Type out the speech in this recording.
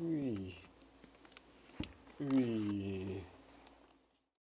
Oui. Oui.